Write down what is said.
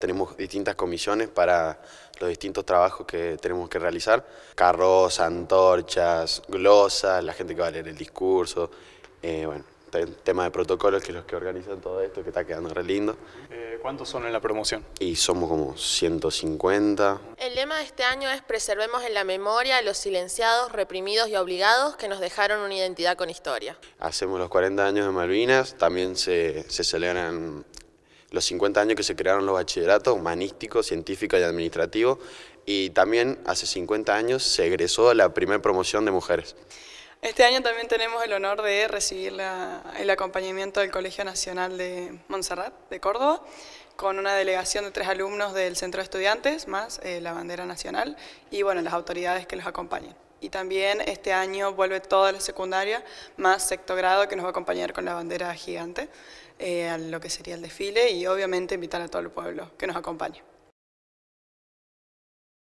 Tenemos distintas comisiones para los distintos trabajos que tenemos que realizar. Carros, antorchas, glosas, la gente que va a leer el discurso. Eh, bueno, el tema de protocolos, que es los que organizan todo esto, que está quedando re lindo. Eh, ¿Cuántos son en la promoción? Y somos como 150. El lema de este año es Preservemos en la memoria a los silenciados, reprimidos y obligados que nos dejaron una identidad con historia. Hacemos los 40 años de Malvinas, también se, se celebran los 50 años que se crearon los bachilleratos humanístico, científico y administrativo, y también hace 50 años se egresó la primera promoción de mujeres. Este año también tenemos el honor de recibir el acompañamiento del Colegio Nacional de Montserrat, de Córdoba, con una delegación de tres alumnos del Centro de Estudiantes, más eh, la bandera nacional y bueno, las autoridades que los acompañan. Y también este año vuelve toda la secundaria, más sexto grado, que nos va a acompañar con la bandera gigante eh, a lo que sería el desfile y obviamente invitar a todo el pueblo que nos acompañe.